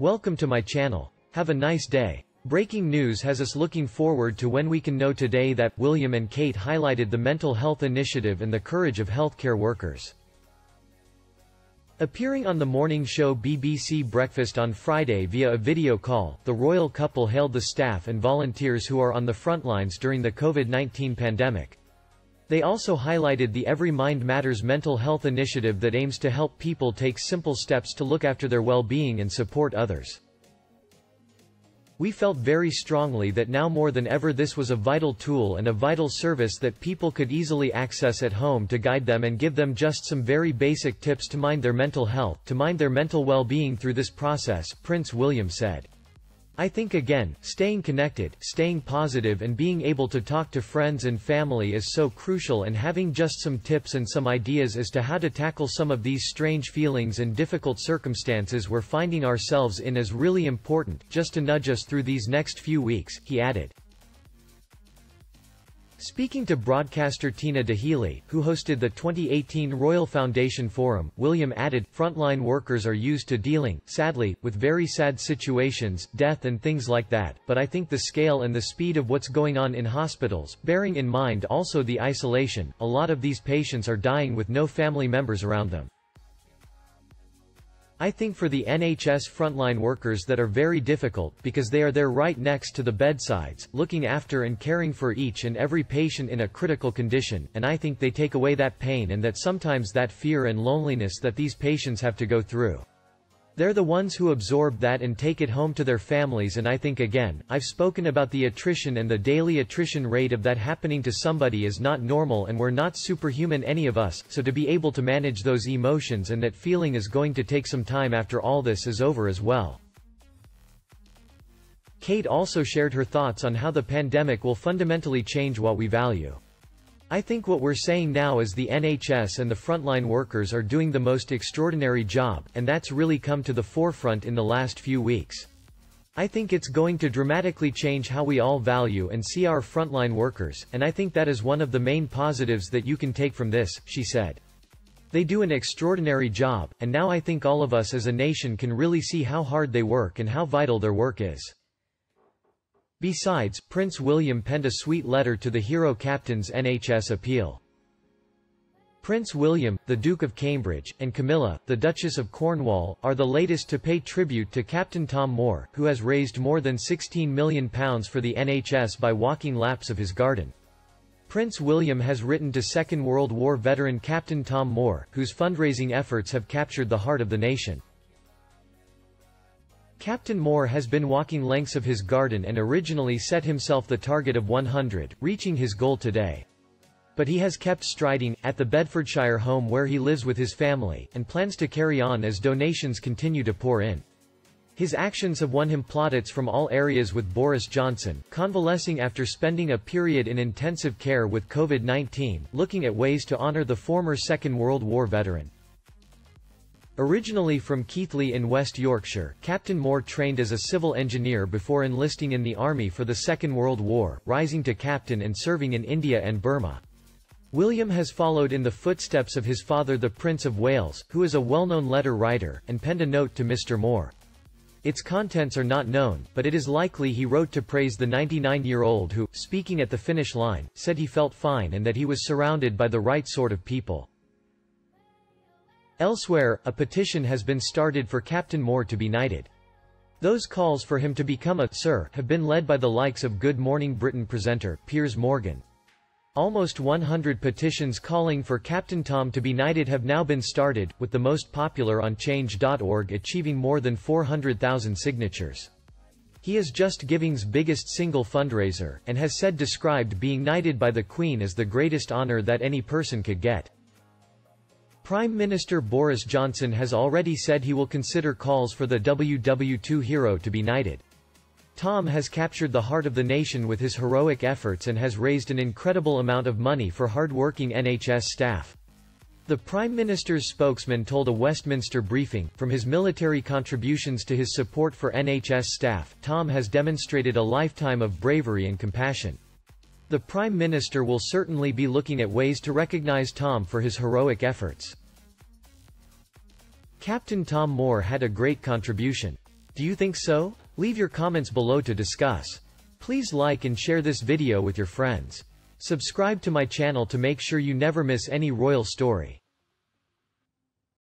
Welcome to my channel. Have a nice day. Breaking news has us looking forward to when we can know today that William and Kate highlighted the mental health initiative and the courage of healthcare workers. Appearing on the morning show BBC Breakfast on Friday via a video call, the royal couple hailed the staff and volunteers who are on the front lines during the COVID-19 pandemic. They also highlighted the Every Mind Matters mental health initiative that aims to help people take simple steps to look after their well-being and support others. We felt very strongly that now more than ever this was a vital tool and a vital service that people could easily access at home to guide them and give them just some very basic tips to mind their mental health, to mind their mental well-being through this process, Prince William said. I think again, staying connected, staying positive and being able to talk to friends and family is so crucial and having just some tips and some ideas as to how to tackle some of these strange feelings and difficult circumstances we're finding ourselves in is really important, just to nudge us through these next few weeks, he added. Speaking to broadcaster Tina Daheley, who hosted the 2018 Royal Foundation Forum, William added, frontline workers are used to dealing, sadly, with very sad situations, death and things like that, but I think the scale and the speed of what's going on in hospitals, bearing in mind also the isolation, a lot of these patients are dying with no family members around them. I think for the NHS frontline workers that are very difficult because they are there right next to the bedsides, looking after and caring for each and every patient in a critical condition, and I think they take away that pain and that sometimes that fear and loneliness that these patients have to go through. They're the ones who absorb that and take it home to their families and I think again, I've spoken about the attrition and the daily attrition rate of that happening to somebody is not normal and we're not superhuman any of us, so to be able to manage those emotions and that feeling is going to take some time after all this is over as well. Kate also shared her thoughts on how the pandemic will fundamentally change what we value. I think what we're saying now is the NHS and the frontline workers are doing the most extraordinary job, and that's really come to the forefront in the last few weeks. I think it's going to dramatically change how we all value and see our frontline workers, and I think that is one of the main positives that you can take from this, she said. They do an extraordinary job, and now I think all of us as a nation can really see how hard they work and how vital their work is. Besides, Prince William penned a sweet letter to the hero captain's NHS appeal. Prince William, the Duke of Cambridge, and Camilla, the Duchess of Cornwall, are the latest to pay tribute to Captain Tom Moore, who has raised more than £16 million for the NHS by walking laps of his garden. Prince William has written to Second World War veteran Captain Tom Moore, whose fundraising efforts have captured the heart of the nation. Captain Moore has been walking lengths of his garden and originally set himself the target of 100, reaching his goal today. But he has kept striding, at the Bedfordshire home where he lives with his family, and plans to carry on as donations continue to pour in. His actions have won him plaudits from all areas with Boris Johnson, convalescing after spending a period in intensive care with COVID-19, looking at ways to honor the former Second World War veteran. Originally from Keighley in West Yorkshire, Captain Moore trained as a civil engineer before enlisting in the army for the Second World War, rising to captain and serving in India and Burma. William has followed in the footsteps of his father the Prince of Wales, who is a well-known letter writer, and penned a note to Mr. Moore. Its contents are not known, but it is likely he wrote to praise the 99-year-old who, speaking at the finish line, said he felt fine and that he was surrounded by the right sort of people. Elsewhere, a petition has been started for Captain Moore to be knighted. Those calls for him to become a Sir have been led by the likes of Good Morning Britain presenter, Piers Morgan. Almost 100 petitions calling for Captain Tom to be knighted have now been started, with the most popular on Change.org achieving more than 400,000 signatures. He is JustGiving's biggest single fundraiser, and has said described being knighted by the Queen as the greatest honor that any person could get. Prime Minister Boris Johnson has already said he will consider calls for the WW2 hero to be knighted. Tom has captured the heart of the nation with his heroic efforts and has raised an incredible amount of money for hard-working NHS staff. The Prime Minister's spokesman told a Westminster briefing, from his military contributions to his support for NHS staff, Tom has demonstrated a lifetime of bravery and compassion. The Prime Minister will certainly be looking at ways to recognize Tom for his heroic efforts. Captain Tom Moore had a great contribution. Do you think so? Leave your comments below to discuss. Please like and share this video with your friends. Subscribe to my channel to make sure you never miss any royal story.